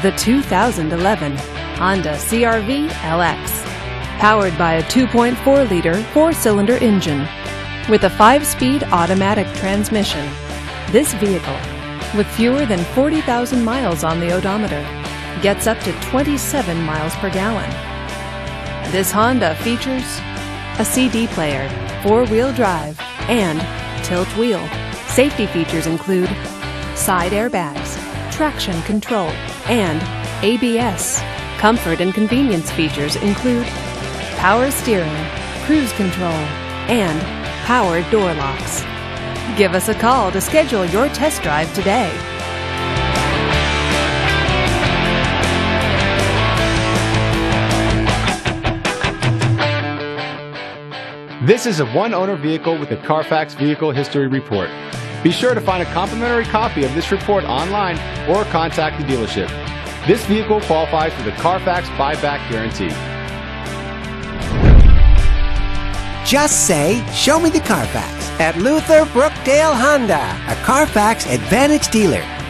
The 2011 Honda CRV LX. Powered by a 2.4 liter four cylinder engine with a five speed automatic transmission. This vehicle, with fewer than 40,000 miles on the odometer, gets up to 27 miles per gallon. This Honda features a CD player, four wheel drive, and tilt wheel. Safety features include side airbags, traction control, and ABS. Comfort and convenience features include power steering, cruise control, and power door locks. Give us a call to schedule your test drive today. This is a one owner vehicle with a Carfax Vehicle History Report. Be sure to find a complimentary copy of this report online or contact the dealership. This vehicle qualifies for the Carfax buyback guarantee. Just say, Show me the Carfax at Luther Brookdale Honda, a Carfax Advantage dealer.